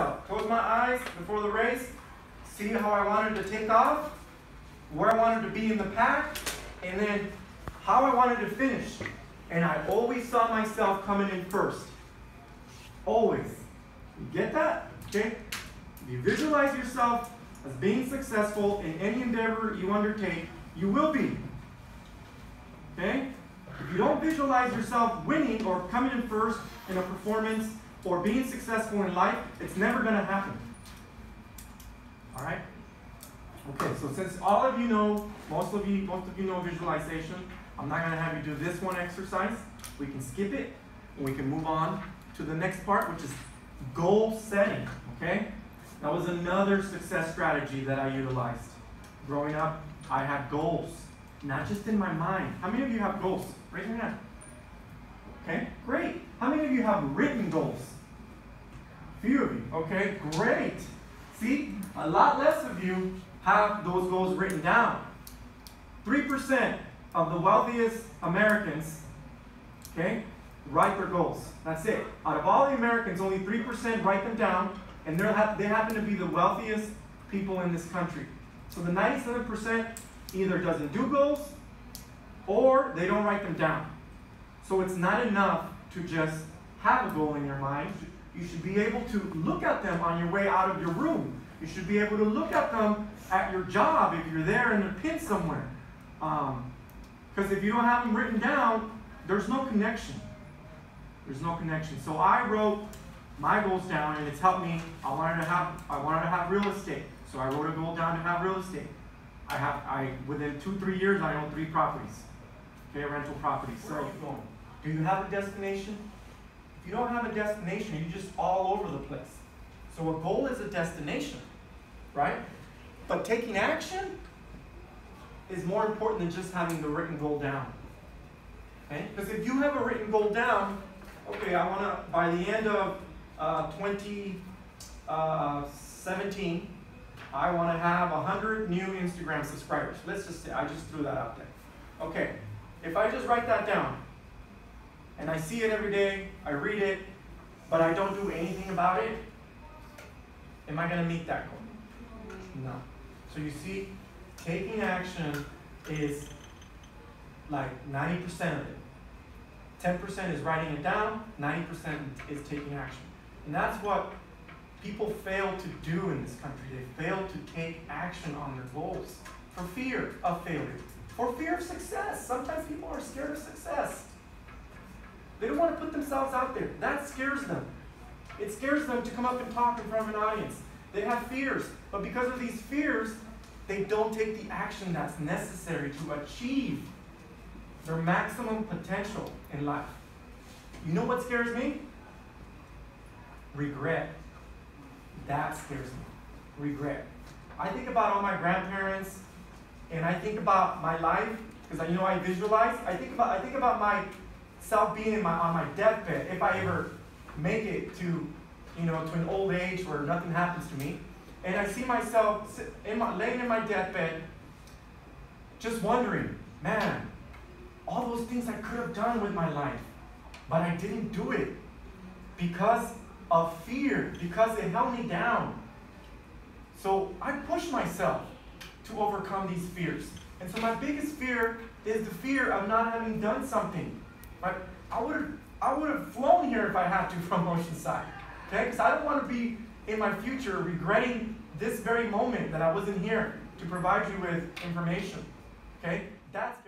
myself, close my eyes before the race, see how I wanted to take off, where I wanted to be in the pack, and then how I wanted to finish. And I always saw myself coming in first. Always. You get that? Okay? You visualize yourself as being successful in any endeavor you undertake, you will be. Okay? If you don't visualize yourself winning or coming in first in a performance or being successful in life, it's never going to happen. All right? Okay, so since all of you know, most of you, most of you know visualization, I'm not going to have you do this one exercise. We can skip it, and we can move on to the next part, which is goal setting. Okay? That was another success strategy that I utilized. Growing up, I had goals, not just in my mind. How many of you have goals? Raise your hand. Okay, great. How many of you have written goals? Few of you. Okay, great. See, a lot less of you have those goals written down. 3% of the wealthiest Americans, okay, write their goals. That's it. Out of all the Americans, only 3% write them down, and they happen to be the wealthiest people in this country. So the 97% either doesn't do goals or they don't write them down. So it's not enough to just have a goal in your mind. You should be able to look at them on your way out of your room. You should be able to look at them at your job if you're there and they're pinned somewhere. Because um, if you don't have them written down, there's no connection. There's no connection. So I wrote my goals down, and it's helped me. I wanted to have I wanted to have real estate, so I wrote a goal down to have real estate. I have I within two three years I own three properties, okay, rental properties. Where so? Do you have a destination? If you don't have a destination, you're just all over the place. So a goal is a destination, right? But taking action is more important than just having the written goal down. Okay? Because if you have a written goal down, okay, I want to, by the end of uh, 2017, uh, I want to have 100 new Instagram subscribers. Let's just say, I just threw that out there. Okay, if I just write that down, and I see it every day, I read it, but I don't do anything about it, am I going to meet that goal? No. So you see, taking action is like 90% of it. 10% is writing it down, 90% is taking action. And that's what people fail to do in this country. They fail to take action on their goals for fear of failure, for fear of success. Sometimes people are scared of success. They don't want to put themselves out there. That scares them. It scares them to come up and talk in front of an audience. They have fears, but because of these fears, they don't take the action that's necessary to achieve their maximum potential in life. You know what scares me? Regret. That scares me. Regret. I think about all my grandparents, and I think about my life because you know I visualize. I think about I think about myself being in my on my deathbed if I ever make it to you know to an old age where nothing happens to me, and I see myself in my, laying in my deathbed, just wondering, man, all those things I could have done with my life, but I didn't do it because of fear, because it held me down. So I push myself to overcome these fears. And so my biggest fear is the fear of not having done something. Right? I would have I would have flown here if I had to from Oceanside. Okay? Because I don't want to be in my future regretting this very moment that I wasn't here to provide you with information. Okay? That's